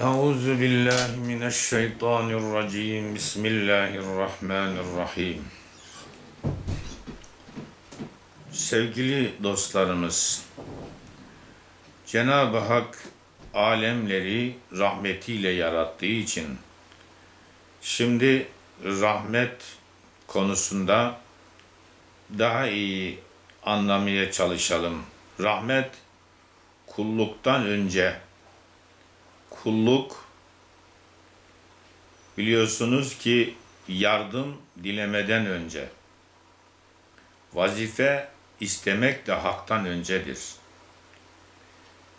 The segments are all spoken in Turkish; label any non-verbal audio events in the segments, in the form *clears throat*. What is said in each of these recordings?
أعوذ بالله من الشيطان الرجيم بسم الله الرحمن الرحيم Sevgili dostlarımız, Cenab-ı Hak alemleri rahmetiyle yarattığı için şimdi rahmet konusunda daha iyi anlamaya çalışalım. Rahmet kulluktan önce kulluk biliyorsunuz ki yardım dilemeden önce vazife istemek de haktan öncedir.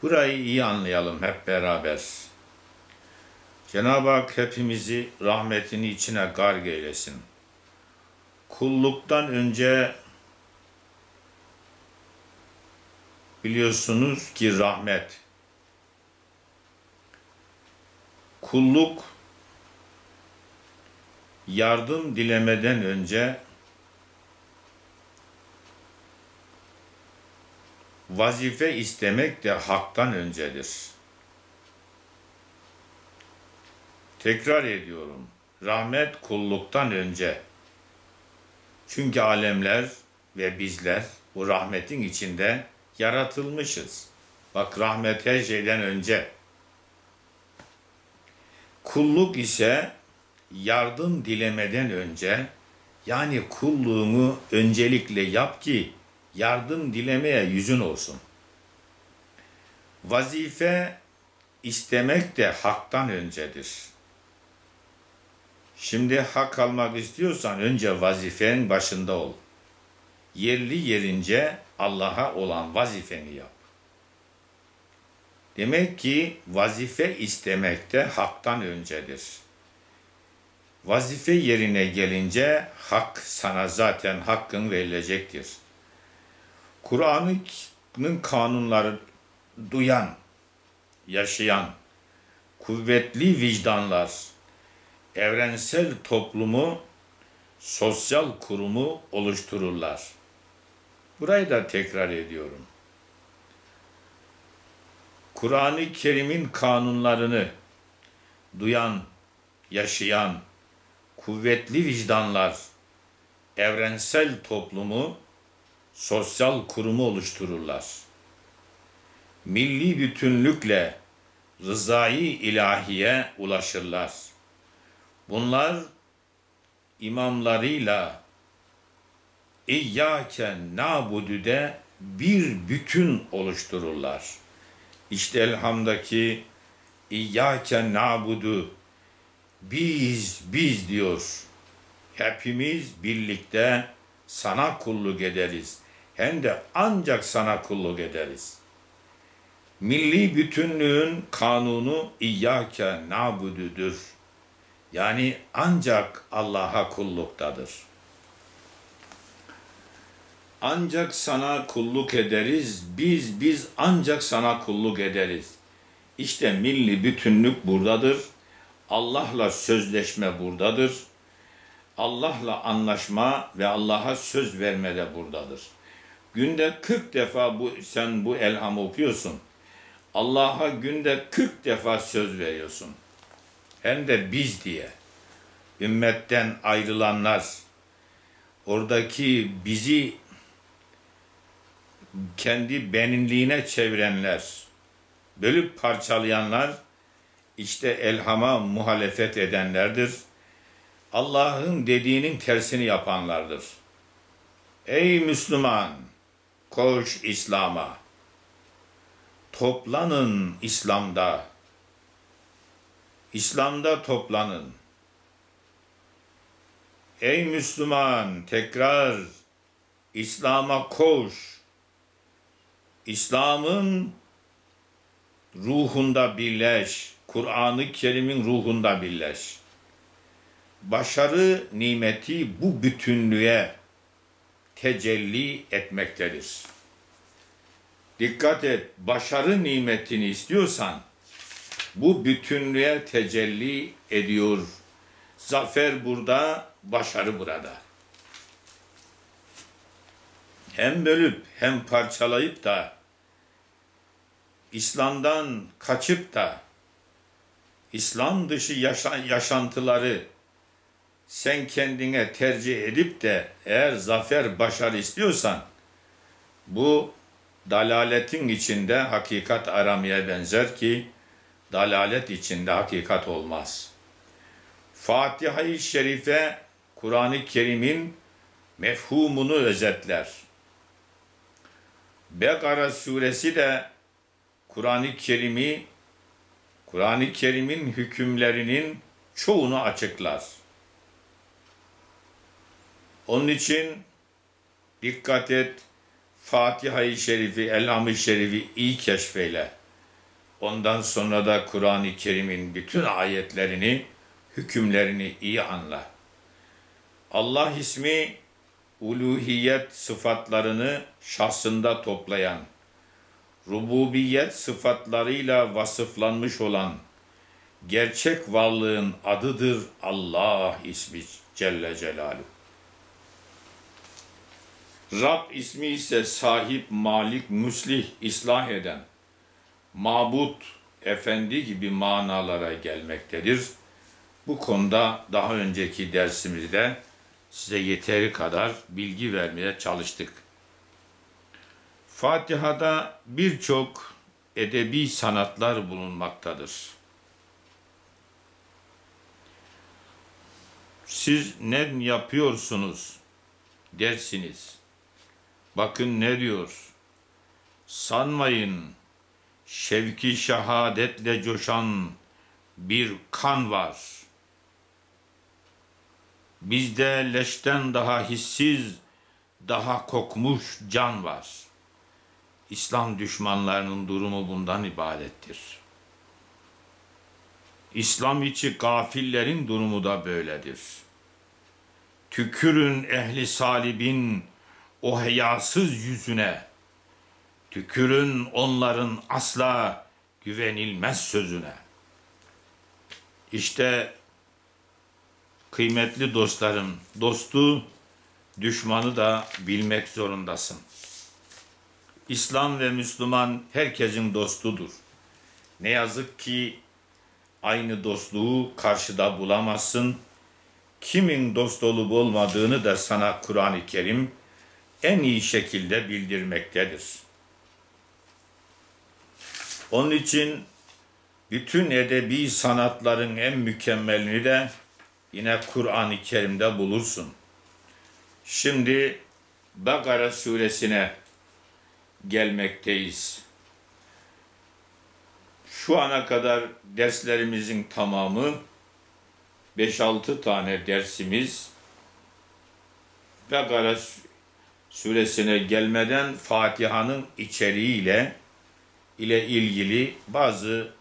Burayı iyi anlayalım hep beraber. Cenab-ı Hak hepimizi rahmetini içine garg eylesin. Kulluktan önce biliyorsunuz ki rahmet kulluk yardım dilemeden önce vazife istemek de haktan öncedir. Tekrar ediyorum. Rahmet kulluktan önce. Çünkü alemler ve bizler bu rahmetin içinde yaratılmışız. Bak rahmet her şeyden önce. Kulluk ise yardım dilemeden önce yani kulluğunu öncelikle yap ki yardım dilemeye yüzün olsun. Vazife istemek de haktan öncedir. Şimdi hak almak istiyorsan önce vazifenin başında ol. Yerli yerince Allah'a olan vazifeni yap. Demek ki vazife istemek de haktan öncedir. Vazife yerine gelince hak sana zaten hakkın verilecektir. Kur'an'ın kanunları duyan, yaşayan, kuvvetli vicdanlar, evrensel toplumu, sosyal kurumu oluştururlar. Burayı da tekrar ediyorum. Kur'an-ı Kerim'in kanunlarını duyan, yaşayan, kuvvetli vicdanlar, evrensel toplumu, sosyal kurumu oluştururlar. Milli bütünlükle rızayı ilahiye ulaşırlar. Bunlar imamlarıyla İyyâke nâbudüde bir bütün oluştururlar. İşte elhamdaki İyyâke nâbudu biz, biz diyor. Hepimiz birlikte sana kulluk ederiz. Hem de ancak sana kulluk ederiz. Milli bütünlüğün kanunu İyyâke nâbududur. Yani ancak Allah'a kulluktadır. Ancak sana kulluk ederiz, biz biz ancak sana kulluk ederiz. İşte milli bütünlük buradadır. Allah'la sözleşme buradadır. Allah'la anlaşma ve Allah'a söz verme de buradadır. Günde 40 defa bu sen bu elham okuyorsun. Allah'a günde 40 defa söz veriyorsun. Hem de biz diye. Ümmetten ayrılanlar, oradaki bizi kendi benliğine çevirenler, bölüp parçalayanlar, işte elhama muhalefet edenlerdir. Allah'ın dediğinin tersini yapanlardır. Ey Müslüman, koş İslam'a. Toplanın İslam'da. İslam'da toplanın. Ey Müslüman, tekrar İslam'a koş. İslam'ın ruhunda birleş. Kur'an-ı Kerim'in ruhunda birleş. Başarı nimeti bu bütünlüğe tecelli etmektedir. Dikkat et, başarı nimetini istiyorsan bu bütünlüğe tecelli ediyor. Zafer burada, başarı burada. Hem bölüp hem parçalayıp da İslam'dan kaçıp da İslam dışı yaşa- yaşantıları sen kendine tercih edip de eğer zafer, başarı istiyorsan bu dalaletin içinde hakikat aramaya benzer ki dalalet içinde hakikat olmaz. Fatiha-i Şerife Kur'an-ı Kerim'in mefhumunu özetler. Bekara suresi de Kur'an-ı Kerim'i Kur'an-ı Kerim'in hükümlerinin çoğunu açıklar. Onun için dikkat et, Fatiha-i Şerifi, Elham-ı Şerifi iyi keşfeyle. Ondan sonra da Kur'an-ı Kerim'in bütün ayetlerini, hükümlerini iyi anla. Allah ismi uluhiyet sıfatlarını şahsında toplayan, rububiyet sıfatlarıyla vasıflanmış olan gerçek varlığın adıdır Allah ismi Celle Celaluhu. Rab ismi ise sahip, malik, müslih, islah eden, mabut, efendi gibi manalara gelmektedir. Bu konuda daha önceki dersimizde size yeteri kadar bilgi vermeye çalıştık. Fatiha'da birçok edebi sanatlar bulunmaktadır. Siz ne yapıyorsunuz dersiniz. Bakın ne diyor? Sanmayın şevki şehadetle coşan bir kan var. Bizde leşten daha hissiz, daha kokmuş can var. İslam düşmanlarının durumu bundan ibarettir. İslam içi gafillerin durumu da böyledir. Tükürün ehli salibin o heyasız yüzüne, tükürün onların asla güvenilmez sözüne. İşte kıymetli dostlarım, dostu, düşmanı da bilmek zorundasın. İslam ve Müslüman herkesin dostudur. Ne yazık ki aynı dostluğu karşıda bulamazsın. Kimin dost olup olmadığını da sana Kur'an-ı Kerim en iyi şekilde bildirmektedir. Onun için bütün edebi sanatların en mükemmelini de yine Kur'an-ı Kerim'de bulursun. Şimdi Bakara suresine gelmekteyiz. Şu ana kadar derslerimizin tamamı 5-6 tane dersimiz Bakara suresine gelmeden Fatiha'nın içeriğiyle ile ilgili bazı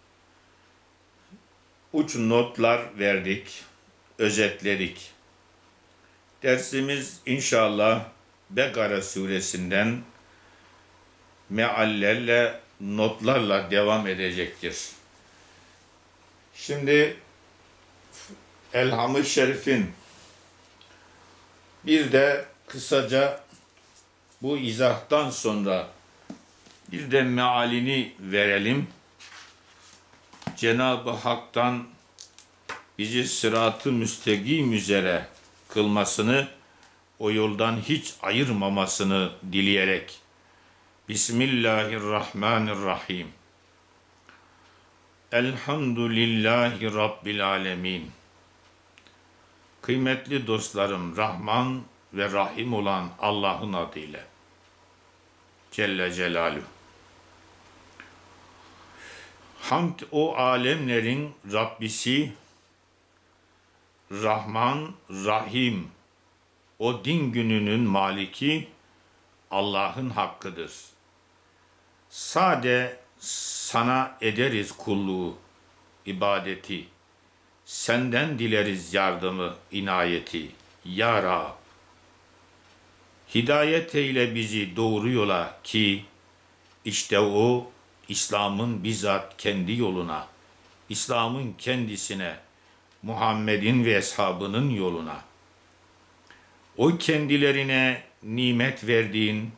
uç notlar verdik, özetledik. Dersimiz inşallah Bekara suresinden meallerle, notlarla devam edecektir. Şimdi Elham-ı Şerif'in bir de kısaca bu izahtan sonra bir de mealini verelim. Cenab-ı Hak'tan bizi sıratı müstegim üzere kılmasını, o yoldan hiç ayırmamasını dileyerek Bismillahirrahmanirrahim. Elhamdülillahi Rabbil alemin. Kıymetli dostlarım, Rahman ve Rahim olan Allah'ın adıyla. Celle Celaluhu. Hamd o alemlerin Rabbisi, Rahman, Rahim, o din gününün maliki Allah'ın hakkıdır. Sade sana ederiz kulluğu, ibadeti. Senden dileriz yardımı, inayeti. Ya Rab. Hidayet eyle bizi doğru yola ki işte o İslam'ın bizzat kendi yoluna, İslam'ın kendisine, Muhammed'in ve eshabının yoluna. O kendilerine nimet verdiğin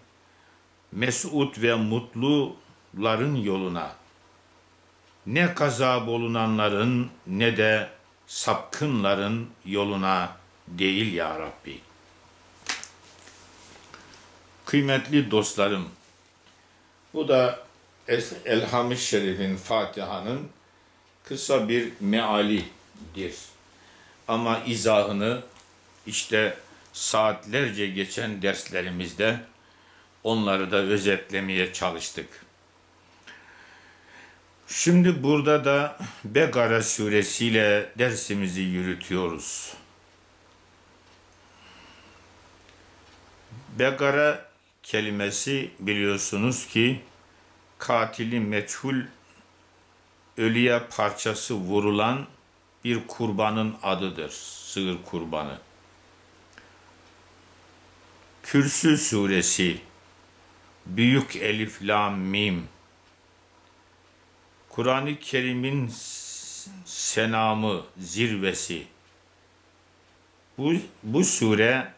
mesut ve mutluların yoluna. ne gazap olunanların ne de sapkınların yoluna değil ya Rabbi. Kıymetli dostlarım, bu da Elham-ı Şerif'in Fatiha'nın kısa bir mealidir. Ama izahını işte saatlerce geçen derslerimizde onları da özetlemeye çalıştık. Şimdi burada da Begara suresiyle dersimizi yürütüyoruz. Begara kelimesi biliyorsunuz ki katili meçhul ölüye parçası vurulan bir kurbanın adıdır. Sığır kurbanı. Kürsü suresi Büyük Elif Lam Mim Kur'an-ı Kerim'in senamı, zirvesi. Bu, bu sure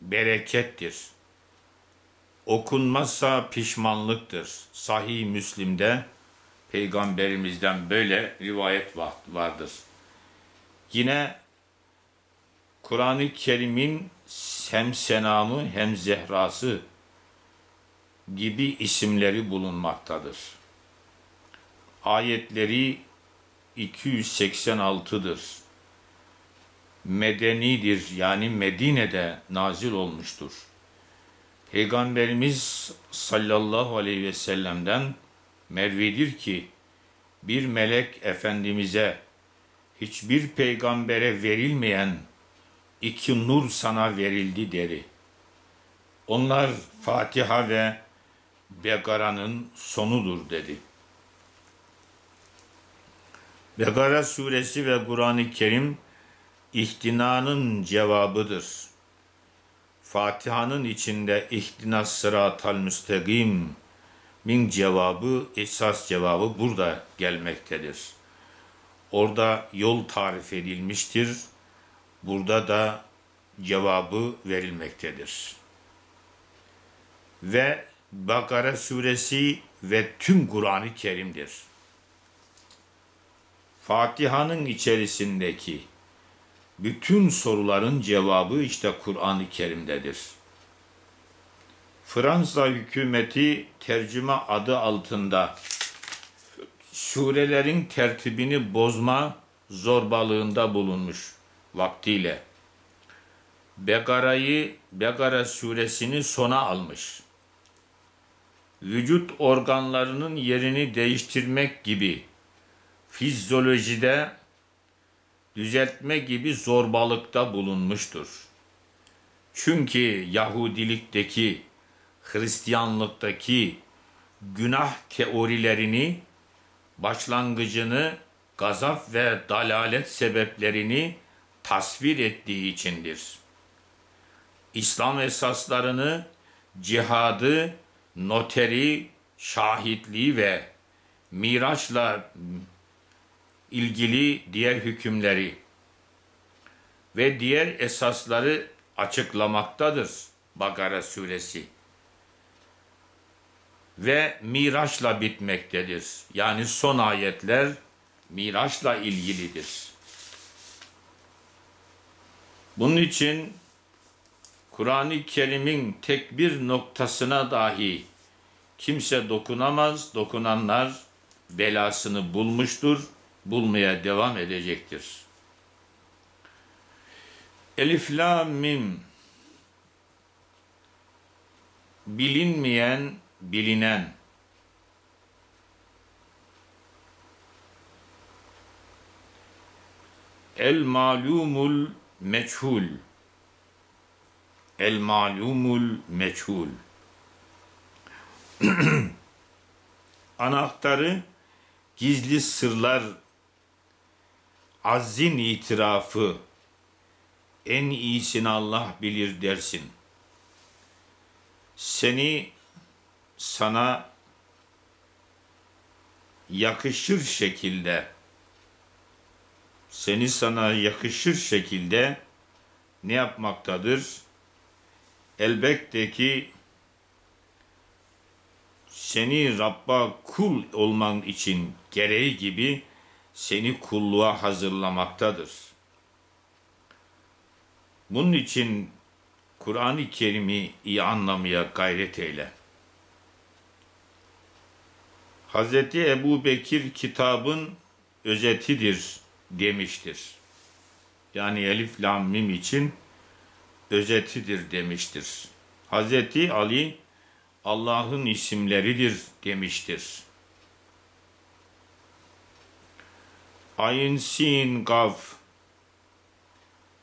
berekettir. Okunmazsa pişmanlıktır. Sahih Müslim'de peygamberimizden böyle rivayet vardır. Yine Kur'an-ı Kerim'in hem senamı hem zehrası gibi isimleri bulunmaktadır. Ayetleri 286'dır. Medenidir yani Medine'de nazil olmuştur. Peygamberimiz sallallahu aleyhi ve sellem'den mervidir ki bir melek Efendimiz'e hiçbir peygambere verilmeyen iki nur sana verildi deri. Onlar Fatiha ve Begara'nın sonudur dedi. Begara suresi ve Kur'an-ı Kerim ihtinanın cevabıdır. Fatiha'nın içinde ihtinas sıratal müstakim min cevabı, esas cevabı burada gelmektedir. Orada yol tarif edilmiştir. Burada da cevabı verilmektedir. Ve Bakara suresi ve tüm Kur'an-ı Kerim'dir. Fatiha'nın içerisindeki bütün soruların cevabı işte Kur'an-ı Kerim'dedir. Fransa hükümeti tercüme adı altında surelerin tertibini bozma zorbalığında bulunmuş vaktiyle. Begara'yı, Begara suresini sona almış. Vücut organlarının yerini değiştirmek gibi fizyolojide düzeltme gibi zorbalıkta bulunmuştur. Çünkü Yahudilikteki, Hristiyanlıktaki günah teorilerini, başlangıcını, gazap ve dalalet sebeplerini tasvir ettiği içindir. İslam esaslarını, cihadı, noteri, şahitliği ve miraçla ilgili diğer hükümleri ve diğer esasları açıklamaktadır Bakara suresi. Ve Miraç'la bitmektedir. Yani son ayetler Miraç'la ilgilidir. Bunun için Kur'an-ı Kerim'in tek bir noktasına dahi kimse dokunamaz, dokunanlar belasını bulmuştur bulmaya devam edecektir. Elif la mim. Bilinmeyen bilinen. El malumul meçhul el malumul meçhul *clears throat* anahtarı gizli sırlar Azin itirafı en iyisini Allah bilir dersin. Seni sana yakışır şekilde seni sana yakışır şekilde ne yapmaktadır? Elbette ki seni Rabb'a kul olman için gereği gibi seni kulluğa hazırlamaktadır. Bunun için Kur'an-ı Kerim'i iyi anlamaya gayret eyle. Hz. Ebu Bekir kitabın özetidir demiştir. Yani Elif Lam Mim için özetidir demiştir. Hz. Ali Allah'ın isimleridir demiştir. Ayn, Sin, Gaf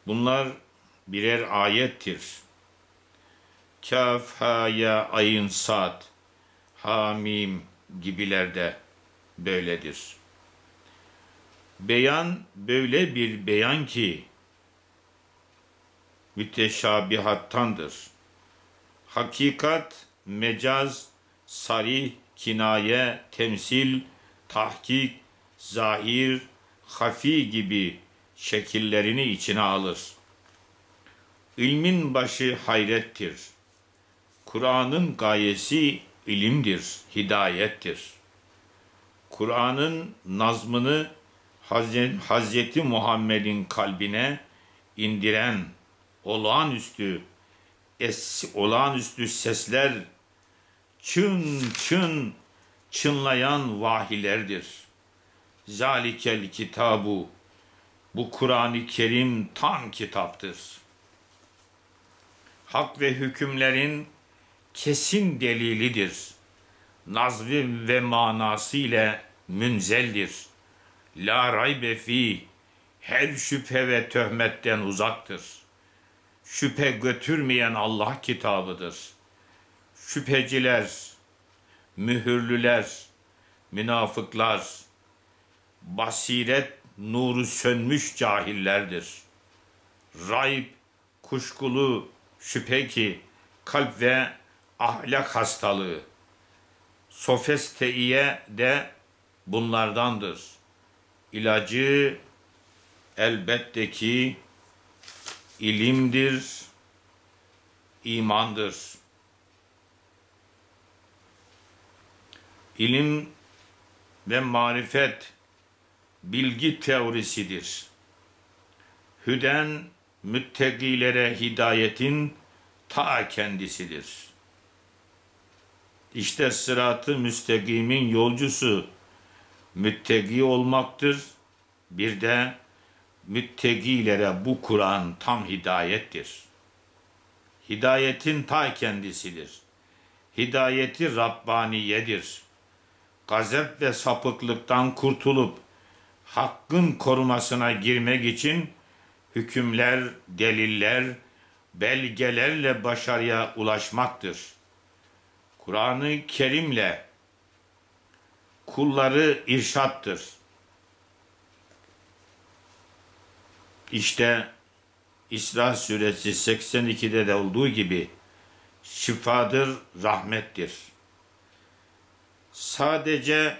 bunlar birer ayettir. Kaf, Ha, Ya, Ayn, Sad, Hamim gibilerde böyledir. Beyan böyle bir beyan ki müteşabihattandır. Hakikat, mecaz, sarih, kinaye, temsil, tahkik, zahir, hafi gibi şekillerini içine alır. İlmin başı hayrettir. Kur'an'ın gayesi ilimdir, hidayettir. Kur'an'ın nazmını Hazreti Muhammed'in kalbine indiren olağanüstü es, olağanüstü sesler çın çın çınlayan vahilerdir. Zalikel kitabu bu Kur'an-ı Kerim tam kitaptır. Hak ve hükümlerin kesin delilidir. Nazvi ve manası ile münzeldir. La raybe fi her şüphe ve töhmetten uzaktır. Şüphe götürmeyen Allah kitabıdır. Şüpheciler, mühürlüler, münafıklar, basiret nuru sönmüş cahillerdir. Rayb, kuşkulu, şüphe ki kalp ve ahlak hastalığı. Sofesteiye de bunlardandır. İlacı elbette ki ilimdir, imandır. İlim ve marifet bilgi teorisidir. Hüden müttegilere hidayetin ta kendisidir. İşte sıratı müstekimin yolcusu müttegi olmaktır. Bir de müttegilere bu Kur'an tam hidayettir. Hidayetin ta kendisidir. Hidayeti Rabbaniyedir. Gazep ve sapıklıktan kurtulup hakkın korumasına girmek için hükümler, deliller, belgelerle başarıya ulaşmaktır. Kur'an-ı Kerim'le kulları irşattır. İşte İsra suresi 82'de de olduğu gibi şifadır, rahmettir. Sadece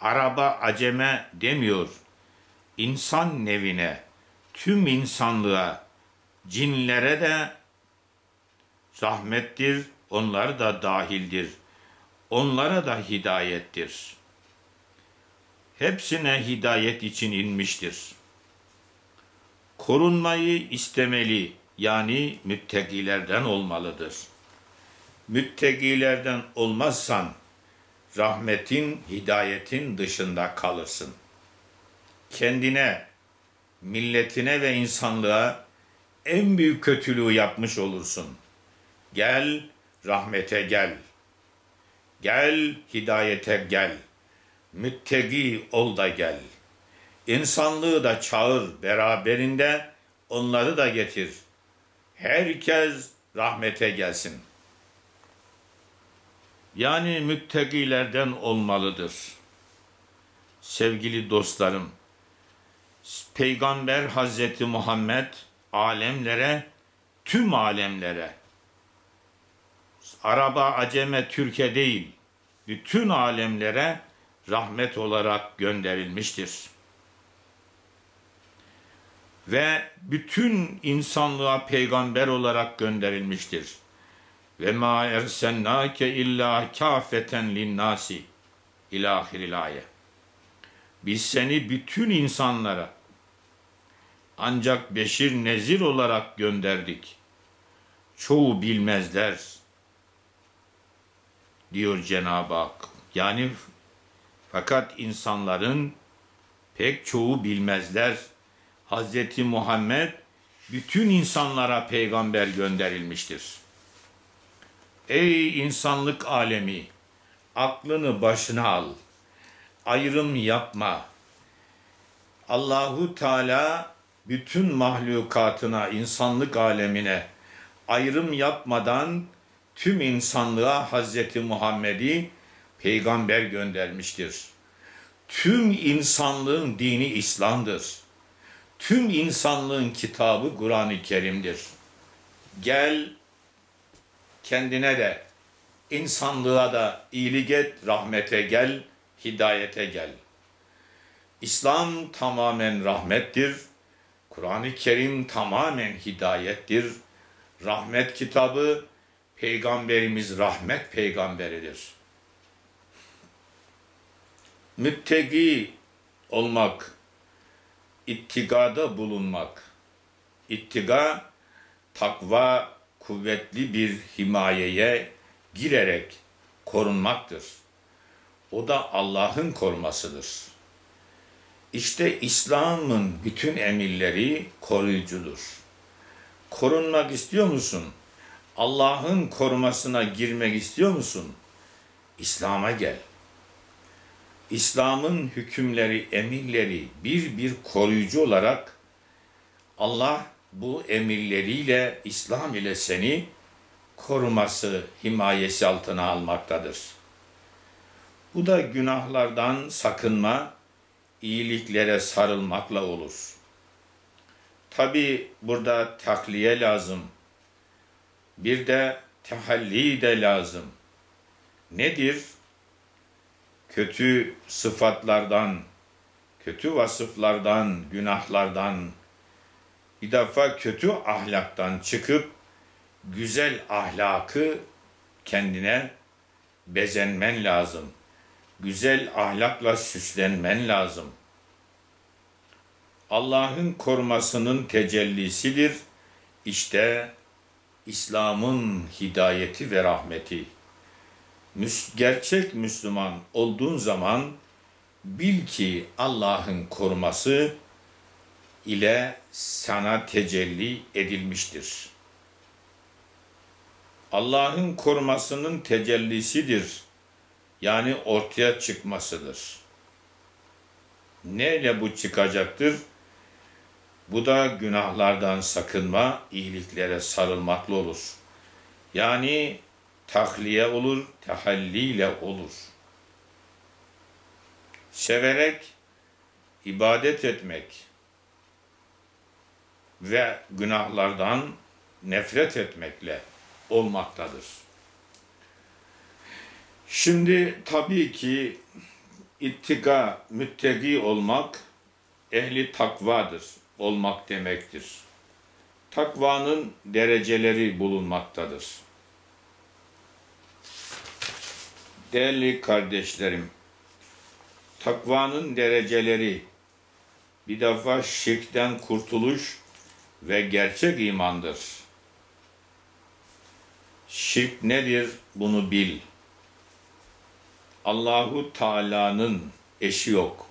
araba aceme demiyor. İnsan nevine, tüm insanlığa, cinlere de rahmettir, onlar da dahildir. Onlara da hidayettir. Hepsine hidayet için inmiştir.'' Korunmayı istemeli yani müttekilerden olmalıdır. Müttekilerden olmazsan rahmetin, hidayetin dışında kalırsın. Kendine, milletine ve insanlığa en büyük kötülüğü yapmış olursun. Gel, rahmete gel. Gel, hidayete gel. Müttegi ol da gel.'' İnsanlığı da çağır beraberinde onları da getir. Herkes rahmete gelsin. Yani müttakilerden olmalıdır. Sevgili dostlarım, Peygamber Hazreti Muhammed alemlere, tüm alemlere, Araba, Aceme, Türkiye değil, bütün alemlere rahmet olarak gönderilmiştir ve bütün insanlığa peygamber olarak gönderilmiştir. Ve ma ersennake illa kafeten linnasi. İlahiril ayet. Biz seni bütün insanlara ancak beşir nezir olarak gönderdik. Çoğu bilmezler diyor Cenab-ı Hak. Yani fakat insanların pek çoğu bilmezler. Hazreti Muhammed bütün insanlara peygamber gönderilmiştir. Ey insanlık alemi, aklını başına al. Ayrım yapma. Allahu Teala bütün mahlukatına, insanlık alemine ayrım yapmadan tüm insanlığa Hazreti Muhammed'i peygamber göndermiştir. Tüm insanlığın dini İslam'dır. Tüm insanlığın kitabı Kur'an-ı Kerim'dir. Gel kendine de insanlığa da iyilik et, rahmete gel, hidayete gel. İslam tamamen rahmettir. Kur'an-ı Kerim tamamen hidayettir. Rahmet kitabı, Peygamberimiz rahmet peygamberidir. Müttegi olmak, ittigada bulunmak. İttiga, takva, kuvvetli bir himayeye girerek korunmaktır. O da Allah'ın korumasıdır. İşte İslam'ın bütün emirleri koruyucudur. Korunmak istiyor musun? Allah'ın korumasına girmek istiyor musun? İslam'a gel. İslam'ın hükümleri, emirleri bir bir koruyucu olarak Allah bu emirleriyle, İslam ile seni koruması, himayesi altına almaktadır. Bu da günahlardan sakınma, iyiliklere sarılmakla olur. Tabi burada takliye lazım. Bir de tehalli de lazım. Nedir? Kötü sıfatlardan, kötü vasıflardan, günahlardan, bir defa kötü ahlaktan çıkıp güzel ahlakı kendine bezenmen lazım. Güzel ahlakla süslenmen lazım. Allah'ın korumasının tecellisidir. İşte İslam'ın hidayeti ve rahmeti. Gerçek Müslüman olduğun zaman bil ki Allah'ın koruması ile sana tecelli edilmiştir. Allah'ın korumasının tecellisidir. Yani ortaya çıkmasıdır. Neyle bu çıkacaktır? Bu da günahlardan sakınma, iyiliklere sarılmakla olur. Yani tahliye olur, tehalliyle olur. Severek ibadet etmek ve günahlardan nefret etmekle olmaktadır. Şimdi tabii ki ittika, müttegi olmak ehli takvadır olmak demektir. Takvanın dereceleri bulunmaktadır. Değerli kardeşlerim, takvanın dereceleri bir defa şirkten kurtuluş ve gerçek imandır. Şirk nedir bunu bil. Allahu Teala'nın eşi yok,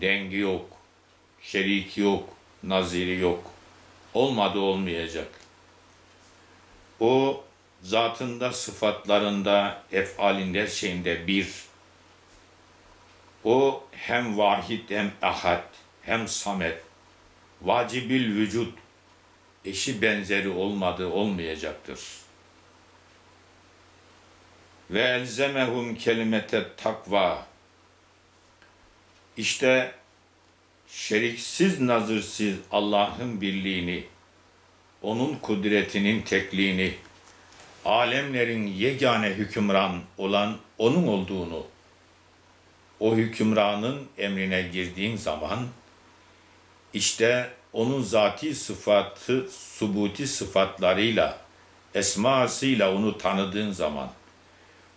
dengi yok, şeriki yok, naziri yok. Olmadı olmayacak. O zatında, sıfatlarında, efalinde, şeyinde bir. O hem vahid hem ahad, hem samet, vacibil vücut, eşi benzeri olmadı olmayacaktır. Ve elzemehum kelimete takva. İşte şeriksiz nazırsız Allah'ın birliğini, onun kudretinin tekliğini, alemlerin yegane hükümran olan onun olduğunu, o hükümranın emrine girdiğin zaman, işte onun zati sıfatı, subuti sıfatlarıyla, esmasıyla onu tanıdığın zaman,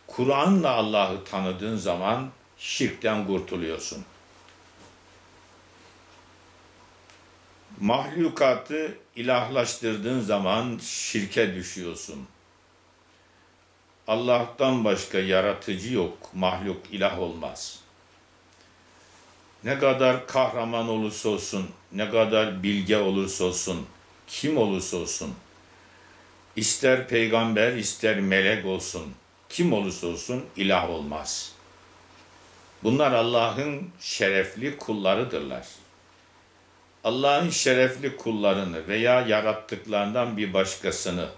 Kur'an'la Allah'ı tanıdığın zaman şirkten kurtuluyorsun. Mahlukatı ilahlaştırdığın zaman şirke düşüyorsun. Allah'tan başka yaratıcı yok, mahluk ilah olmaz. Ne kadar kahraman olursa olsun, ne kadar bilge olursa olsun, kim olursa olsun, ister peygamber, ister melek olsun, kim olursa olsun ilah olmaz. Bunlar Allah'ın şerefli kullarıdırlar. Allah'ın şerefli kullarını veya yarattıklarından bir başkasını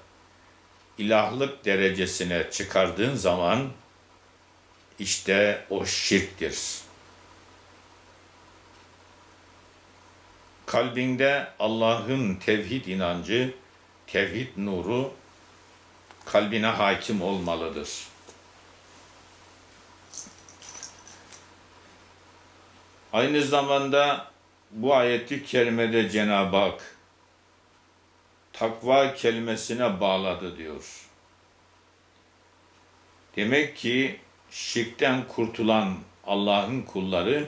ilahlık derecesine çıkardığın zaman işte o şirktir. Kalbinde Allah'ın tevhid inancı, tevhid nuru kalbine hakim olmalıdır. Aynı zamanda bu ayeti kerimede Cenab-ı Hak takva kelimesine bağladı diyor. Demek ki şirkten kurtulan Allah'ın kulları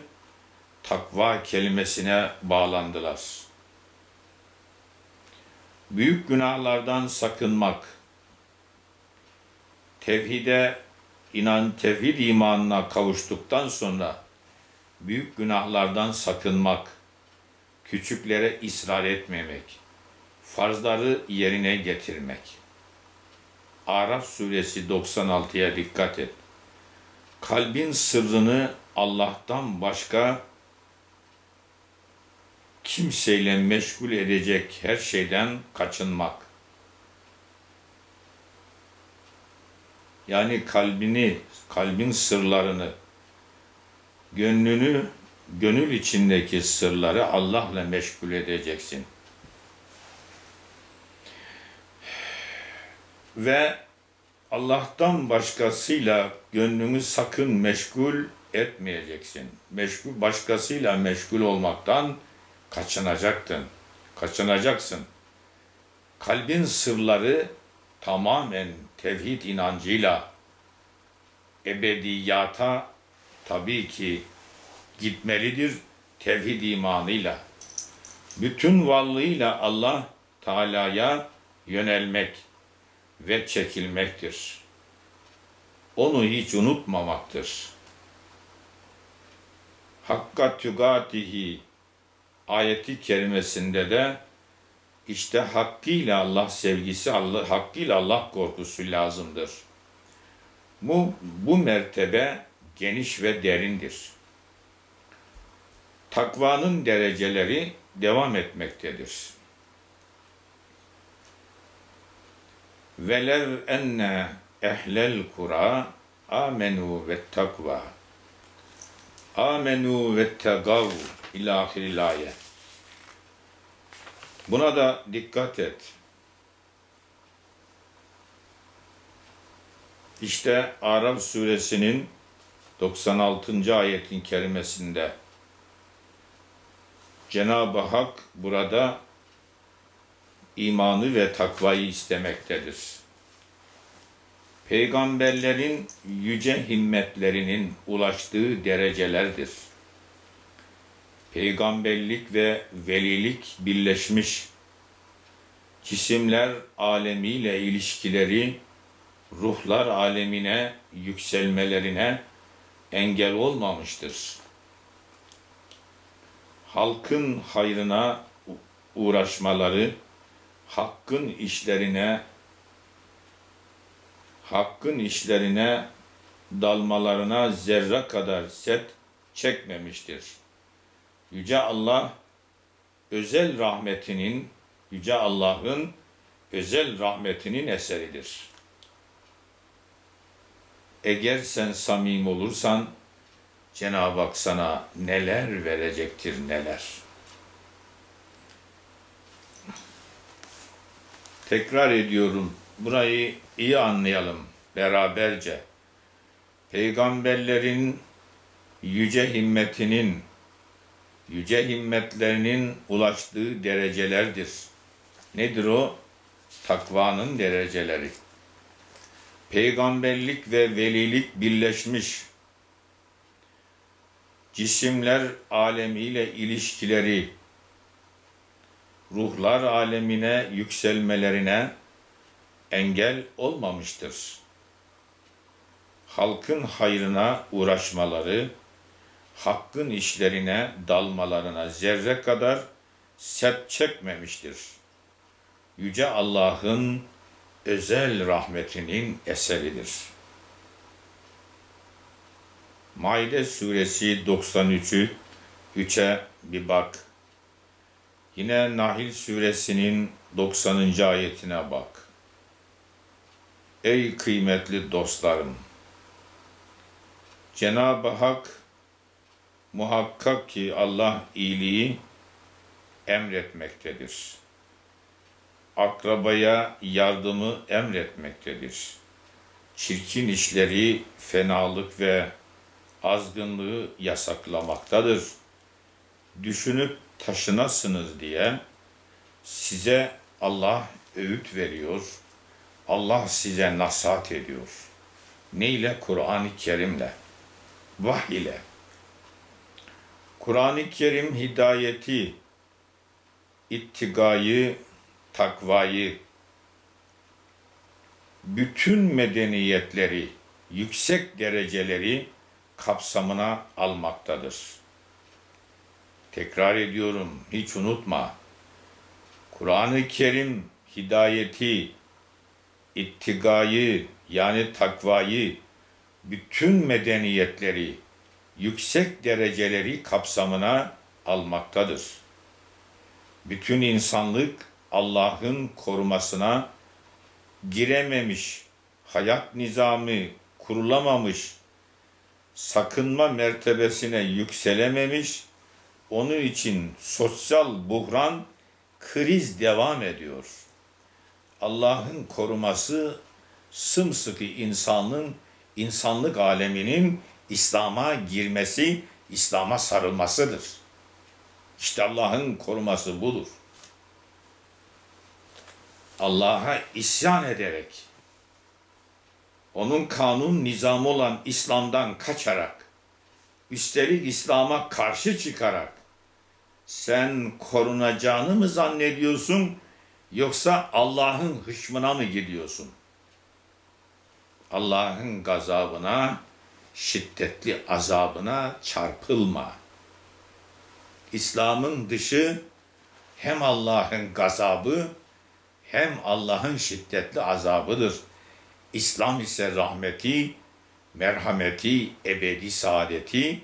takva kelimesine bağlandılar. Büyük günahlardan sakınmak, tevhide inan tevhid imanına kavuştuktan sonra büyük günahlardan sakınmak, küçüklere ısrar etmemek, farzları yerine getirmek. Araf suresi 96'ya dikkat et. Kalbin sırrını Allah'tan başka kimseyle meşgul edecek her şeyden kaçınmak. Yani kalbini, kalbin sırlarını, gönlünü, gönül içindeki sırları Allah'la meşgul edeceksin. Ve Allah'tan başkasıyla gönlünü sakın meşgul etmeyeceksin. Meşgul, başkasıyla meşgul olmaktan kaçınacaktın. Kaçınacaksın. Kalbin sırları tamamen tevhid inancıyla ebediyata tabii ki gitmelidir tevhid imanıyla. Bütün varlığıyla Allah Teala'ya yönelmek ve çekilmektir. Onu hiç unutmamaktır. Hakka tügatihi ayeti kerimesinde de işte hakkıyla Allah sevgisi, Allah, hakkıyla Allah korkusu lazımdır. Bu, bu mertebe geniş ve derindir. Takvanın dereceleri devam etmektedir. Velev enne ehlel kura amenu ve takva amenu ve tegav ilahiril ayet. Buna da dikkat et. İşte Araf suresinin 96. ayetin kerimesinde Cenab-ı Hak burada imanı ve takvayı istemektedir. Peygamberlerin yüce himmetlerinin ulaştığı derecelerdir. Peygamberlik ve velilik birleşmiş, cisimler alemiyle ilişkileri, ruhlar alemine yükselmelerine engel olmamıştır. Halkın hayrına uğraşmaları, hakkın işlerine hakkın işlerine dalmalarına zerre kadar set çekmemiştir. Yüce Allah özel rahmetinin Yüce Allah'ın özel rahmetinin eseridir. Eğer sen samim olursan Cenab-ı Hak sana neler verecektir neler. Tekrar ediyorum. Burayı iyi anlayalım beraberce. Peygamberlerin yüce himmetinin, yüce himmetlerinin ulaştığı derecelerdir. Nedir o? Takvanın dereceleri. Peygamberlik ve velilik birleşmiş. cisimler alemiyle ilişkileri, ruhlar alemine yükselmelerine engel olmamıştır. Halkın hayrına uğraşmaları, hakkın işlerine dalmalarına zerre kadar set çekmemiştir. Yüce Allah'ın özel rahmetinin eseridir. Maide suresi 93'ü 3'e bir bak. Yine Nahil suresinin 90. ayetine bak. Ey kıymetli dostlarım! Cenab-ı Hak muhakkak ki Allah iyiliği emretmektedir. Akrabaya yardımı emretmektedir. Çirkin işleri, fenalık ve azgınlığı yasaklamaktadır. Düşünüp taşınasınız diye size Allah öğüt veriyor. Allah size nasihat ediyor. Ne ile? Kur'an-ı Kerim'le. Vahiy ile. Kur'an-ı Kerim hidayeti, ittigayı, takvayı, bütün medeniyetleri, yüksek dereceleri kapsamına almaktadır. Tekrar ediyorum, hiç unutma. Kur'an-ı Kerim hidayeti, ittigayı yani takvayı, bütün medeniyetleri, yüksek dereceleri kapsamına almaktadır. Bütün insanlık Allah'ın korumasına girememiş, hayat nizamı kurulamamış, sakınma mertebesine yükselememiş, onun için sosyal buhran, kriz devam ediyor. Allah'ın koruması sımsıkı insanlığın, insanlık aleminin İslam'a girmesi, İslam'a sarılmasıdır. İşte Allah'ın koruması budur. Allah'a isyan ederek, onun kanun nizamı olan İslam'dan kaçarak, üstelik İslam'a karşı çıkarak, sen korunacağını mı zannediyorsun, yoksa Allah'ın hışmına mı gidiyorsun? Allah'ın gazabına, şiddetli azabına çarpılma. İslam'ın dışı hem Allah'ın gazabı hem Allah'ın şiddetli azabıdır. İslam ise rahmeti, merhameti, ebedi saadeti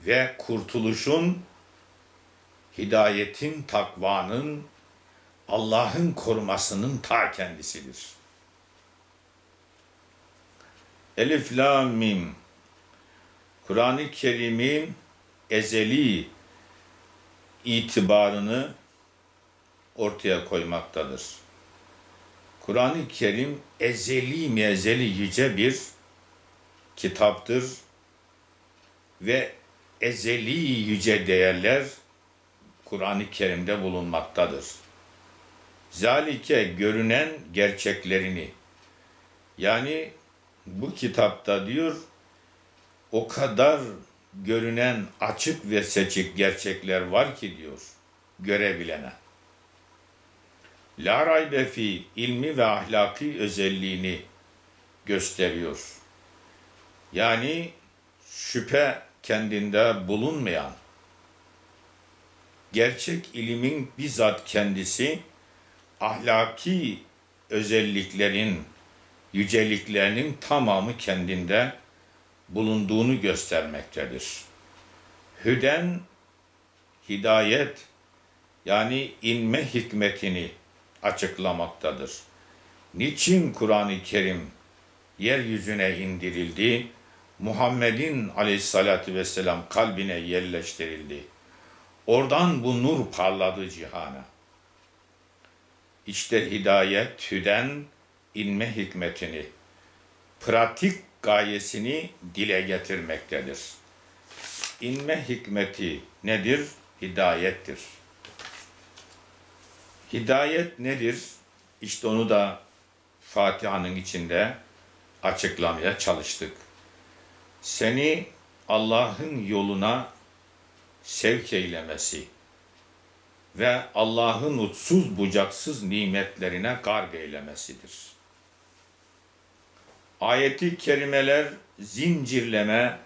ve kurtuluşun, hidayetin, takvanın, Allah'ın korumasının ta kendisidir. Elif, La, Mim. Kur'an-ı Kerim'in ezeli itibarını ortaya koymaktadır. Kur'an-ı Kerim ezeli mezeli yüce bir kitaptır ve ezeli yüce değerler Kur'an-ı Kerim'de bulunmaktadır. Zalike görünen gerçeklerini yani bu kitapta diyor o kadar görünen açık ve seçik gerçekler var ki diyor görebilene. La raybe fi ilmi ve ahlaki özelliğini gösteriyor. Yani şüphe kendinde bulunmayan, gerçek ilimin bizzat kendisi ahlaki özelliklerin yüceliklerinin tamamı kendinde bulunduğunu göstermektedir. Hüden, hidayet yani inme hikmetini açıklamaktadır. Niçin Kur'an-ı Kerim yeryüzüne indirildi? Muhammed'in aleyhissalatü vesselam kalbine yerleştirildi. Oradan bu nur parladı cihana. İşte hidayet, hüden, inme hikmetini, pratik gayesini dile getirmektedir. İnme hikmeti nedir? Hidayettir. Hidayet nedir? İşte onu da Fatiha'nın içinde açıklamaya çalıştık. Seni Allah'ın yoluna sevk eylemesi ve Allah'ın uçsuz bucaksız nimetlerine garg eylemesidir. Ayeti kerimeler zincirleme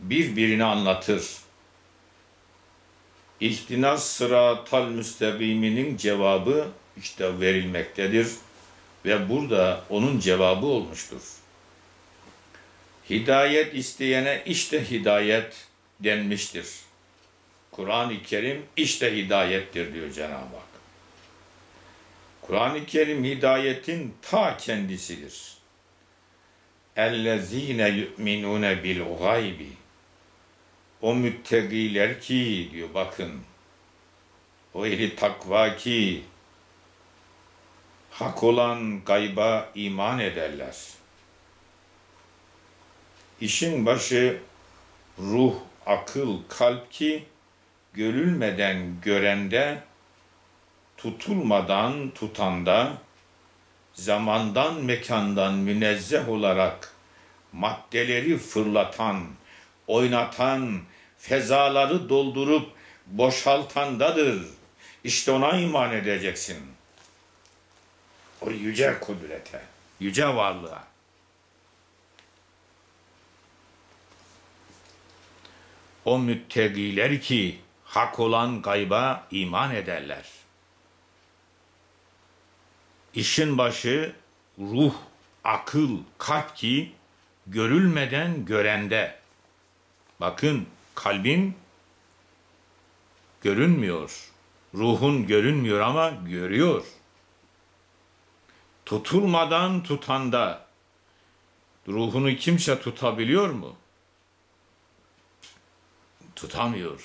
birbirini anlatır. İhtinas sıratal müstakiminin cevabı işte verilmektedir ve burada onun cevabı olmuştur. Hidayet isteyene işte hidayet denmiştir. Kur'an-ı Kerim işte hidayettir diyor Cenab-ı Hak. Kur'an-ı Kerim hidayetin ta kendisidir. اَلَّذ۪ينَ يُؤْمِنُونَ بِالْغَيْبِ O müttegiler ki diyor bakın, o ehli takva ki hak olan gayba iman ederler. İşin başı ruh, akıl, kalp ki görülmeden görende, tutulmadan tutanda, zamandan mekandan münezzeh olarak maddeleri fırlatan, oynatan, fezaları doldurup boşaltandadır. İşte ona iman edeceksin. O yüce kudrete, yüce varlığa. O müttegiler ki hak olan gayba iman ederler. İşin başı ruh, akıl, kalp ki görülmeden görende. Bakın kalbin görünmüyor. Ruhun görünmüyor ama görüyor. Tutulmadan tutanda ruhunu kimse tutabiliyor mu? Tutamıyor.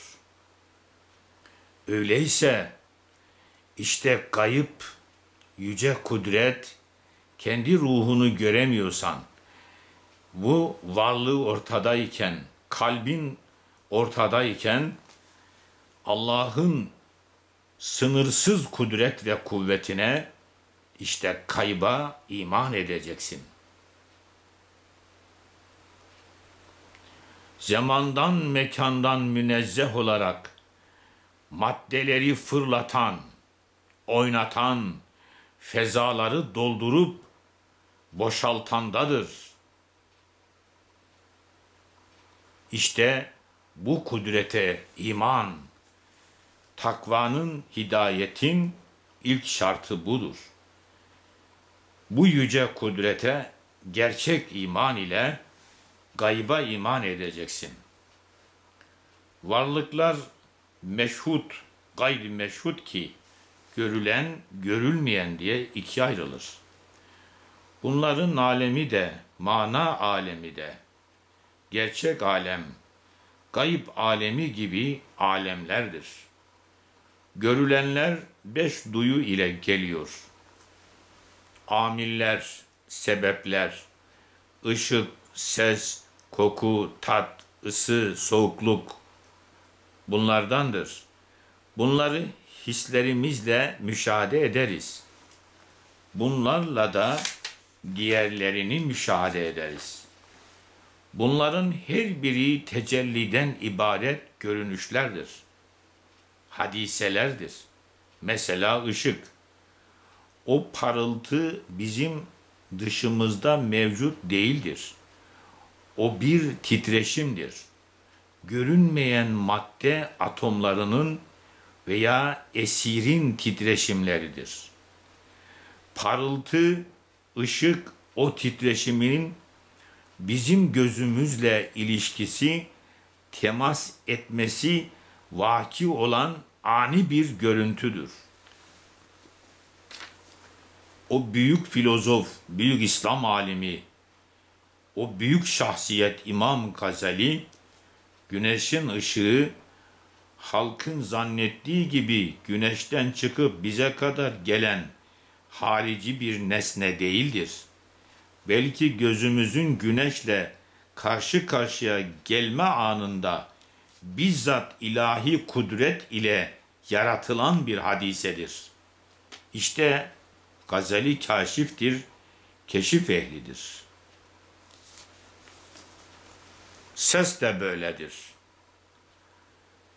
Öyleyse işte kayıp yüce kudret kendi ruhunu göremiyorsan bu varlığı ortadayken kalbin ortadayken Allah'ın sınırsız kudret ve kuvvetine işte kayba iman edeceksin. Zamandan mekandan münezzeh olarak maddeleri fırlatan, oynatan, fezaları doldurup boşaltandadır. İşte bu kudrete iman, takvanın, hidayetin ilk şartı budur. Bu yüce kudrete gerçek iman ile gayba iman edeceksin. Varlıklar meşhut, gayri meşhut ki görülen, görülmeyen diye ikiye ayrılır. Bunların alemi de, mana alemi de, gerçek alem, gayb alemi gibi alemlerdir. Görülenler beş duyu ile geliyor. Amiller, sebepler, ışık, ses, koku, tat, ısı, soğukluk bunlardandır. Bunları hislerimizle müşahede ederiz. Bunlarla da diğerlerini müşahede ederiz. Bunların her biri tecelliden ibaret görünüşlerdir. Hadiselerdir. Mesela ışık. O parıltı bizim dışımızda mevcut değildir. O bir titreşimdir. Görünmeyen madde atomlarının veya esirin titreşimleridir. Parıltı, ışık o titreşiminin bizim gözümüzle ilişkisi, temas etmesi vaki olan ani bir görüntüdür. O büyük filozof, büyük İslam alimi, o büyük şahsiyet İmam Gazali, güneşin ışığı halkın zannettiği gibi güneşten çıkıp bize kadar gelen harici bir nesne değildir. Belki gözümüzün güneşle karşı karşıya gelme anında bizzat ilahi kudret ile yaratılan bir hadisedir. İşte Gazali kaşiftir, keşif ehlidir. Ses de böyledir.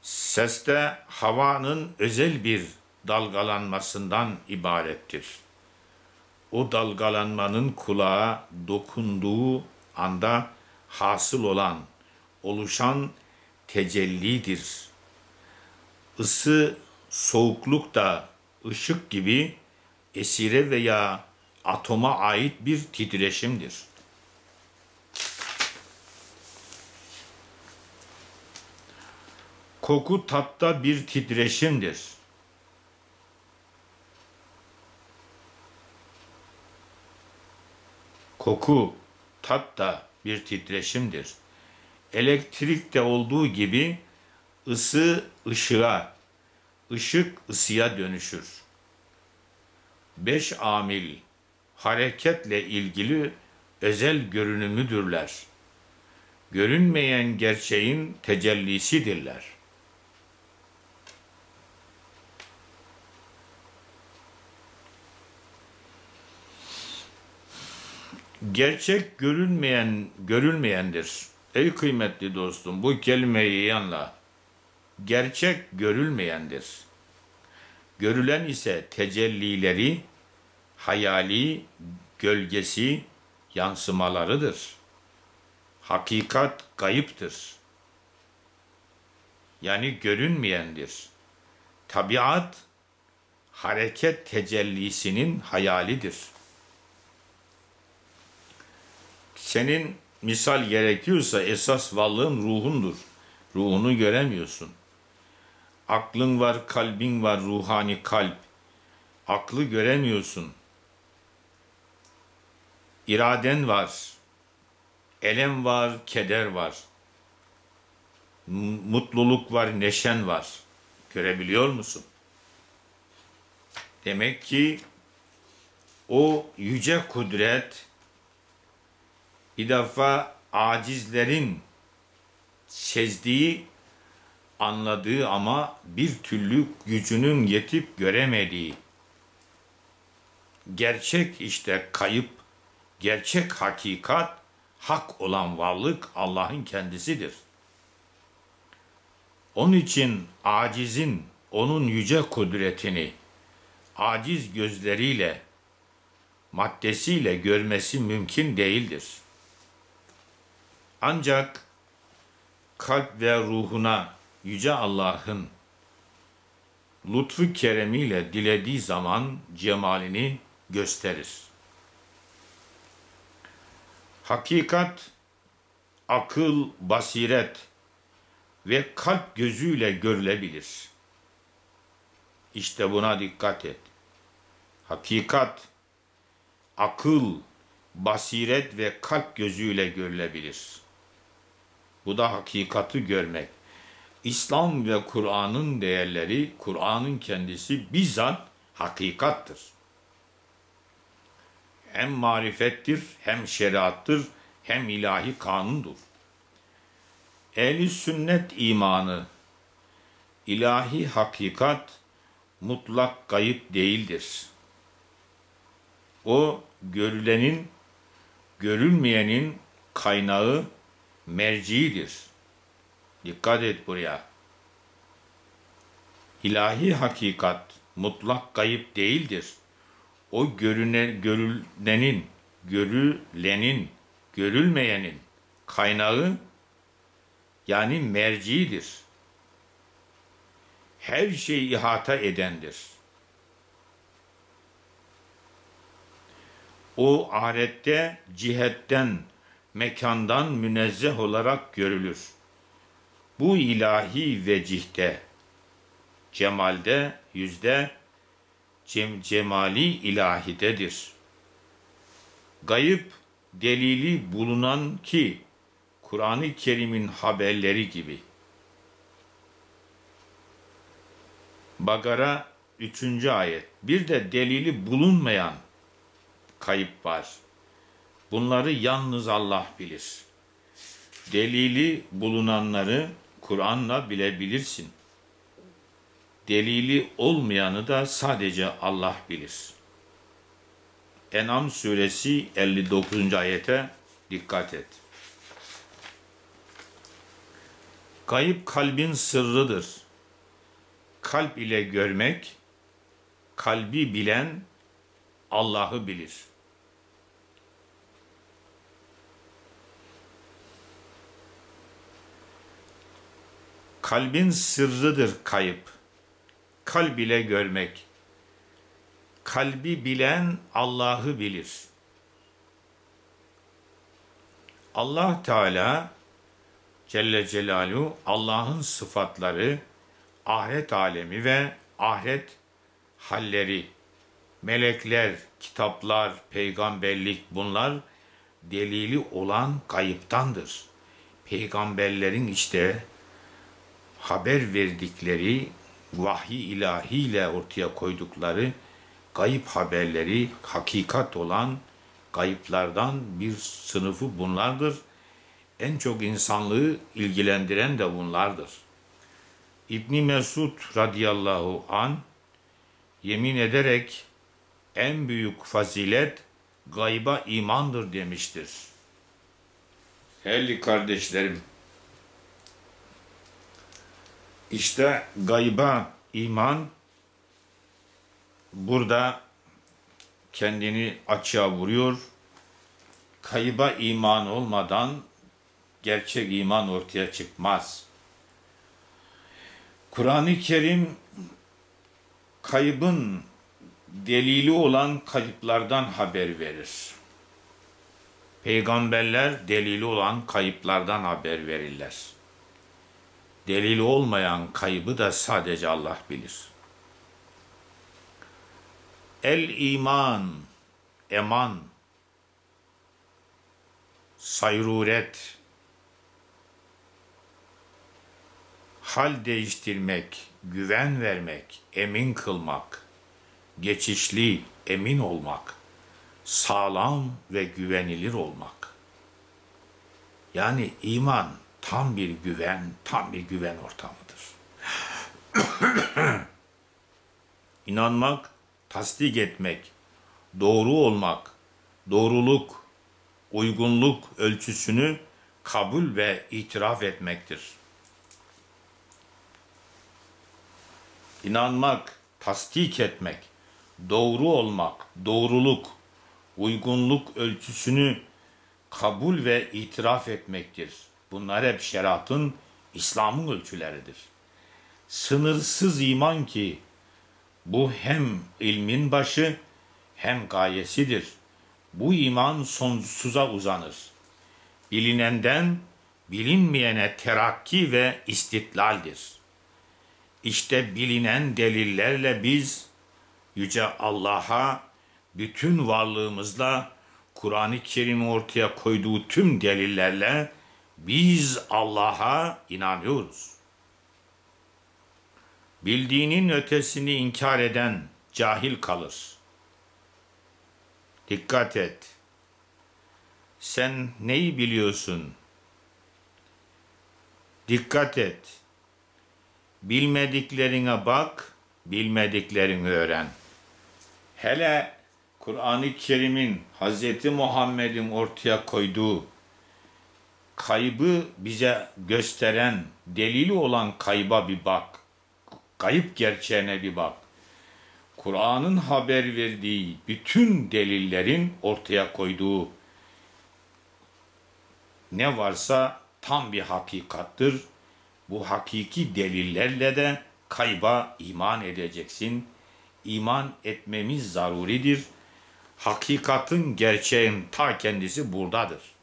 Ses de havanın özel bir dalgalanmasından ibarettir. O dalgalanmanın kulağa dokunduğu anda hasıl olan, oluşan tecellidir. Isı, soğukluk da ışık gibi esire veya atoma ait bir titreşimdir. Koku tatta bir titreşimdir. Koku tat da bir titreşimdir. Elektrikte olduğu gibi ısı ışığa, ışık ısıya dönüşür. Beş amil hareketle ilgili özel görünümüdürler. Görünmeyen gerçeğin tecellisidirler. Gerçek görünmeyen görülmeyendir. Ey kıymetli dostum bu kelimeyi yanla. Gerçek görülmeyendir. Görülen ise tecellileri, hayali, gölgesi, yansımalarıdır. Hakikat kayıptır. Yani görünmeyendir. Tabiat, hareket tecellisinin hayalidir.'' Senin misal gerekiyorsa esas varlığın ruhundur. Ruhunu göremiyorsun. Aklın var, kalbin var, ruhani kalp. Aklı göremiyorsun. İraden var. Elem var, keder var. Mutluluk var, neşen var. Görebiliyor musun? Demek ki o yüce kudret, bir defa acizlerin sezdiği, anladığı ama bir türlü gücünün yetip göremediği gerçek işte kayıp, gerçek hakikat, hak olan varlık Allah'ın kendisidir. Onun için acizin onun yüce kudretini aciz gözleriyle, maddesiyle görmesi mümkün değildir.'' Ancak kalp ve ruhuna Yüce Allah'ın lütfu keremiyle dilediği zaman cemalini gösterir. Hakikat, akıl, basiret ve kalp gözüyle görülebilir. İşte buna dikkat et. Hakikat, akıl, basiret ve kalp gözüyle görülebilir.'' Bu da hakikati görmek. İslam ve Kur'an'ın değerleri, Kur'an'ın kendisi bizzat hakikattır. Hem marifettir, hem şeriattır, hem ilahi kanundur. Ehli sünnet imanı, ilahi hakikat mutlak kayıp değildir. O görülenin, görülmeyenin kaynağı merciidir. Dikkat et buraya. İlahi hakikat mutlak kayıp değildir. O görüne, görülenin, görülenin, görülmeyenin kaynağı yani merciidir. Her şeyi ihata edendir. O ahirette cihetten mekandan münezzeh olarak görülür. Bu ilahi vecihte, cemalde, yüzde, cem cemali ilahidedir. Gayıp delili bulunan ki, Kur'an-ı Kerim'in haberleri gibi. Bagara 3. ayet. Bir de delili bulunmayan kayıp var. Bunları yalnız Allah bilir. Delili bulunanları Kur'an'la bilebilirsin. Delili olmayanı da sadece Allah bilir. En'am suresi 59. ayete dikkat et. Kayıp kalbin sırrıdır. Kalp ile görmek, kalbi bilen Allah'ı bilir. Kalbin sırrıdır kayıp. Kalb ile görmek. Kalbi bilen Allah'ı bilir. Allah Teala Celle Celaluhu Allah'ın sıfatları, ahiret alemi ve ahiret halleri, melekler, kitaplar, peygamberlik bunlar delili olan kayıptandır. Peygamberlerin işte haber verdikleri vahiy ilahiyle ortaya koydukları kayıp haberleri hakikat olan kayıplardan bir sınıfı bunlardır. En çok insanlığı ilgilendiren de bunlardır. İbni Mesud radıyallahu an yemin ederek en büyük fazilet gayba imandır demiştir. Helli kardeşlerim, işte gayba iman burada kendini açığa vuruyor. Kayba iman olmadan gerçek iman ortaya çıkmaz. Kur'an-ı Kerim kaybın delili olan kayıplardan haber verir. Peygamberler delili olan kayıplardan haber verirler. Delili olmayan kaybı da sadece Allah bilir. El iman, eman, sayruret, hal değiştirmek, güven vermek, emin kılmak, geçişli, emin olmak, sağlam ve güvenilir olmak. Yani iman tam bir güven, tam bir güven ortamıdır. *clears throat* İnanmak, tasdik etmek, doğru olmak, doğruluk, uygunluk ölçüsünü kabul ve itiraf etmektir. İnanmak, tasdik etmek, doğru olmak, doğruluk, uygunluk ölçüsünü kabul ve itiraf etmektir. Bunlar hep şeriatın, İslam'ın ölçüleridir. Sınırsız iman ki bu hem ilmin başı hem gayesidir. Bu iman sonsuza uzanır. Bilinenden bilinmeyene terakki ve istitlaldir. İşte bilinen delillerle biz Yüce Allah'a bütün varlığımızla Kur'an-ı Kerim'i ortaya koyduğu tüm delillerle biz Allah'a inanıyoruz. Bildiğinin ötesini inkar eden cahil kalır. Dikkat et. Sen neyi biliyorsun? Dikkat et. Bilmediklerine bak, bilmediklerini öğren. Hele Kur'an-ı Kerim'in Hz. Muhammed'in ortaya koyduğu kaybı bize gösteren, delili olan kayba bir bak. Kayıp gerçeğine bir bak. Kur'an'ın haber verdiği bütün delillerin ortaya koyduğu ne varsa tam bir hakikattır. Bu hakiki delillerle de kayba iman edeceksin. İman etmemiz zaruridir. Hakikatin, gerçeğin ta kendisi buradadır.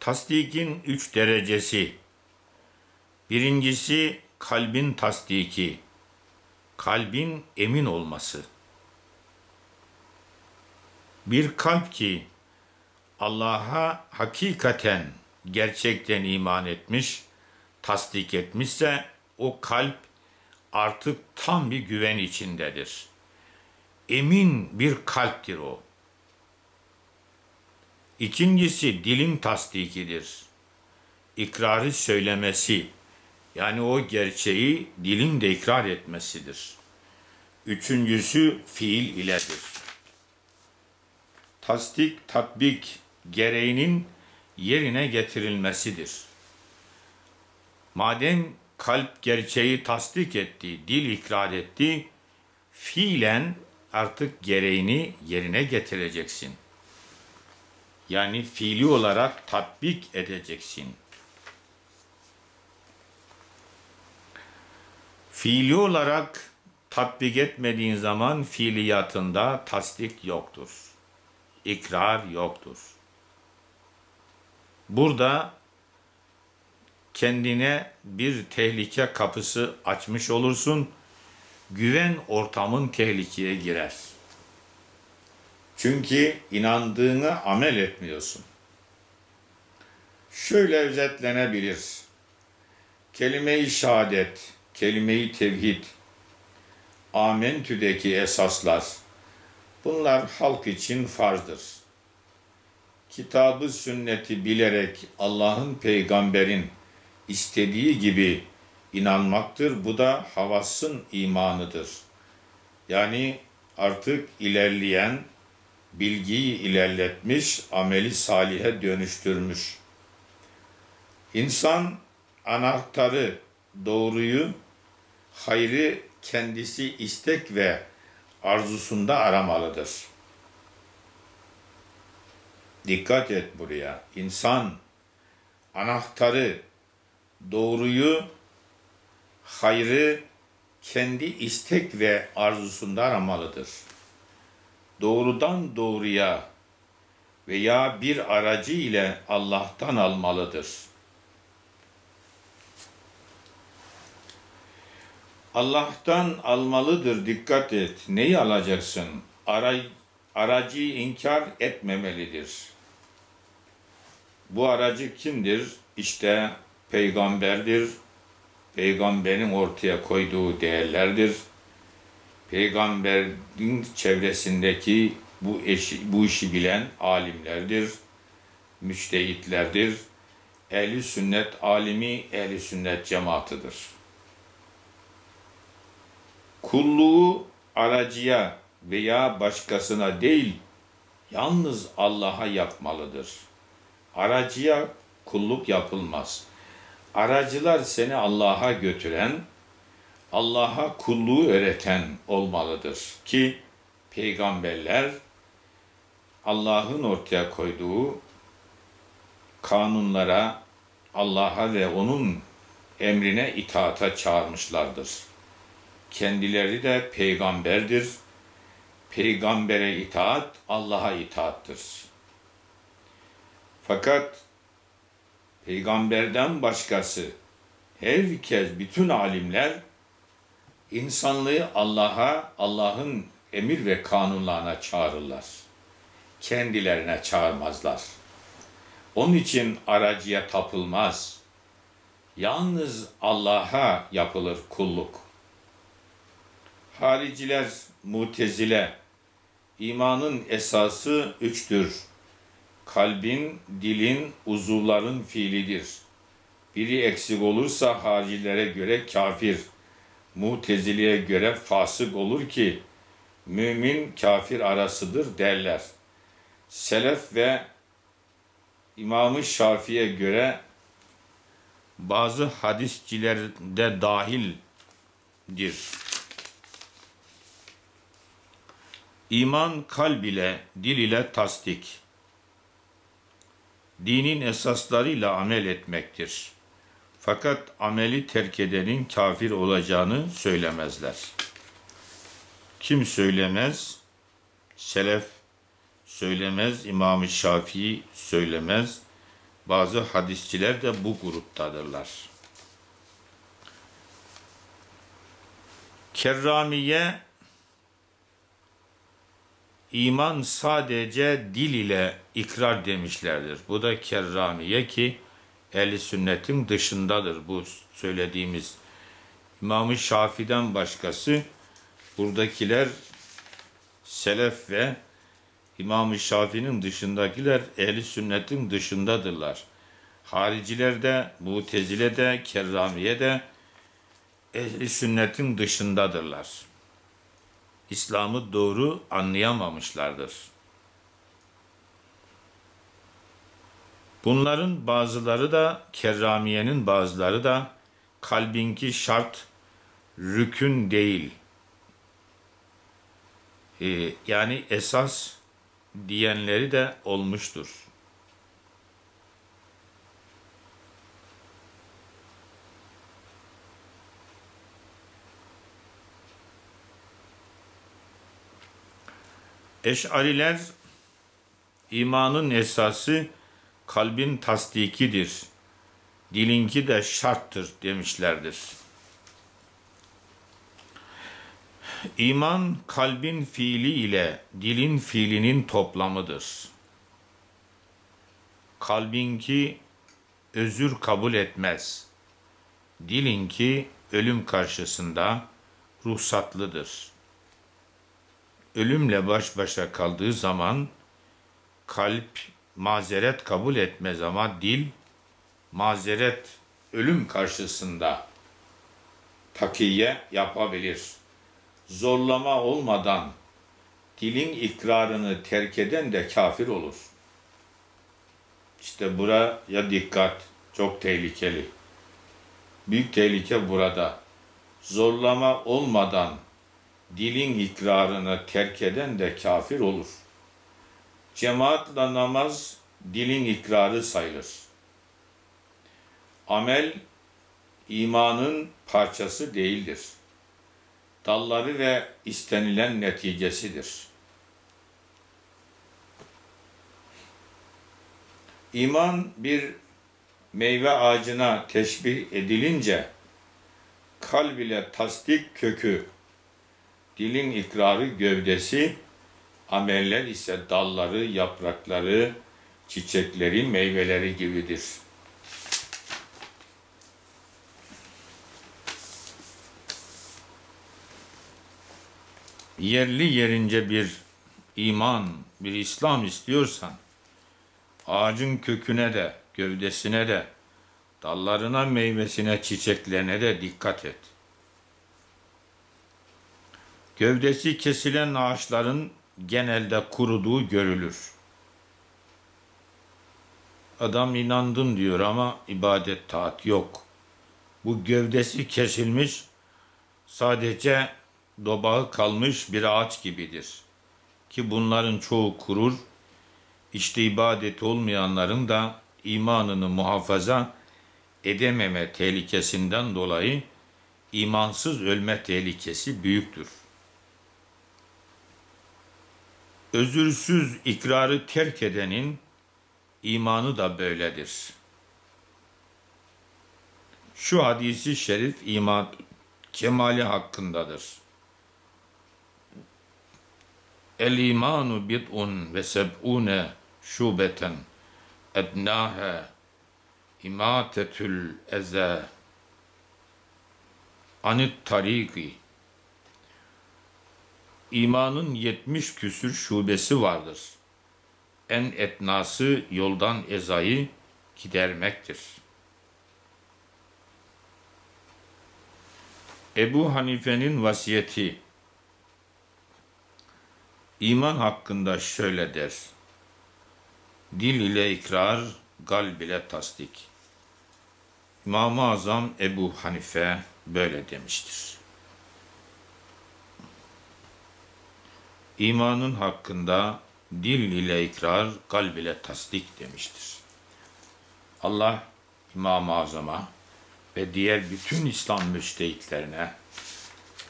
Tasdikin üç derecesi. Birincisi kalbin tasdiki. Kalbin emin olması. Bir kalp ki Allah'a hakikaten gerçekten iman etmiş, tasdik etmişse o kalp artık tam bir güven içindedir. Emin bir kalptir o. İkincisi dilin tasdikidir. İkrarı söylemesi, yani o gerçeği dilin de ikrar etmesidir. Üçüncüsü fiil iledir. Tasdik, tatbik gereğinin yerine getirilmesidir. Madem kalp gerçeği tasdik etti, dil ikrar etti, fiilen artık gereğini yerine getireceksin. Yani fiili olarak tatbik edeceksin. Fiili olarak tatbik etmediğin zaman fiiliyatında tasdik yoktur. İkrar yoktur. Burada kendine bir tehlike kapısı açmış olursun. Güven ortamın tehlikeye girer. Çünkü inandığını amel etmiyorsun. Şöyle özetlenebilir. Kelime-i şehadet, kelime-i tevhid, amentüdeki esaslar, bunlar halk için farzdır. Kitabı sünneti bilerek Allah'ın peygamberin istediği gibi inanmaktır. Bu da havasın imanıdır. Yani artık ilerleyen, bilgiyi ilerletmiş, ameli salihe dönüştürmüş. İnsan anahtarı, doğruyu, hayrı kendisi istek ve arzusunda aramalıdır. Dikkat et buraya. İnsan anahtarı, doğruyu, hayrı kendi istek ve arzusunda aramalıdır. Doğrudan doğruya veya bir aracı ile Allah'tan almalıdır. Allah'tan almalıdır dikkat et. Neyi alacaksın? Ara, aracı inkar etmemelidir. Bu aracı kimdir? İşte peygamberdir. Peygamberin ortaya koyduğu değerlerdir. Peygamberin çevresindeki bu, eşi, bu işi bilen alimlerdir, müçtehitlerdir. Ehli sünnet alimi, ehli sünnet cemaatıdır. Kulluğu aracıya veya başkasına değil, yalnız Allah'a yapmalıdır. Aracıya kulluk yapılmaz. Aracılar seni Allah'a götüren, Allah'a kulluğu öğreten olmalıdır ki peygamberler Allah'ın ortaya koyduğu kanunlara, Allah'a ve onun emrine itaata çağırmışlardır. Kendileri de peygamberdir. Peygambere itaat Allah'a itaattır. Fakat peygamberden başkası herkes bütün alimler insanlığı Allah'a, Allah'ın emir ve kanunlarına çağırırlar. Kendilerine çağırmazlar. Onun için aracıya tapılmaz. Yalnız Allah'a yapılır kulluk. Hariciler, mutezile, imanın esası üçtür. Kalbin, dilin, uzuvların fiilidir. Biri eksik olursa haricilere göre kafir, muteziliye göre fasık olur ki, mümin kafir arasıdır derler. Selef ve İmam-ı Şafii'ye göre bazı hadisçiler de dahildir. İman kalb ile, dil ile tasdik. Dinin esaslarıyla amel etmektir. Fakat ameli terk edenin kafir olacağını söylemezler. Kim söylemez? Selef söylemez, İmam-ı Şafii söylemez. Bazı hadisçiler de bu gruptadırlar. Kerramiye iman sadece dil ile ikrar demişlerdir. Bu da kerramiye ki ehli sünnetin dışındadır bu söylediğimiz. İmam-ı Şafi'den başkası buradakiler selef ve İmam-ı Şafii'nin dışındakiler ehli sünnetin dışındadırlar. Hariciler de, Mutezile de, Kerramiye de ehli sünnetin dışındadırlar. İslam'ı doğru anlayamamışlardır. Bunların bazıları da Kerramiye'nin bazıları da kalbinki şart rükün değil. Ee, yani esas diyenleri de olmuştur. Eş'ariler imanın esası kalbin tasdikidir. Dilinki de şarttır demişlerdir. İman kalbin fiili ile dilin fiilinin toplamıdır. Kalbinki özür kabul etmez. Dilinki ölüm karşısında ruhsatlıdır. Ölümle baş başa kaldığı zaman kalp mazeret kabul etmez ama dil mazeret ölüm karşısında takiye yapabilir. Zorlama olmadan dilin ikrarını terk eden de kafir olur. İşte buraya dikkat. Çok tehlikeli. Büyük tehlike burada. Zorlama olmadan dilin ikrarını terk eden de kafir olur. Cemaatle namaz dilin ikrarı sayılır. Amel imanın parçası değildir. Dalları ve istenilen neticesidir. İman bir meyve ağacına teşbih edilince kalb ile tasdik kökü, dilin ikrarı gövdesi, ameller ise dalları, yaprakları, çiçekleri, meyveleri gibidir. Yerli yerince bir iman, bir İslam istiyorsan, ağacın köküne de, gövdesine de, dallarına, meyvesine, çiçeklerine de dikkat et. Gövdesi kesilen ağaçların genelde kuruduğu görülür. Adam inandım diyor ama ibadet taat yok. Bu gövdesi kesilmiş, sadece dobağı kalmış bir ağaç gibidir. Ki bunların çoğu kurur, işte ibadet olmayanların da imanını muhafaza edememe tehlikesinden dolayı imansız ölme tehlikesi büyüktür. Özürsüz ikrarı terk edenin imanı da böyledir. Şu hadisi şerif iman kemali hakkındadır. El imanu bid'un ve seb'une şubeten ednâhe imatetül eze anit tariki İmanın yetmiş küsür şubesi vardır. En etnası yoldan ezayı gidermektir. Ebu Hanife'nin vasiyeti iman hakkında şöyle der. Dil ile ikrar, kalb ile tasdik. İmam-ı Azam Ebu Hanife böyle demiştir. İmanın hakkında dil ile ikrar, kalb ile tasdik demiştir. Allah İmam-ı Azam'a ve diğer bütün İslam müştehitlerine,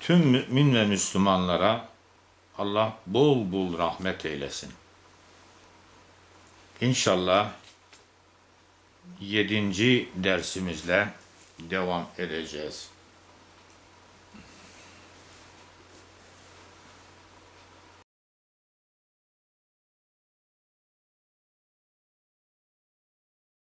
tüm mümin ve Müslümanlara Allah bol bol rahmet eylesin. İnşallah yedinci dersimizle devam edeceğiz.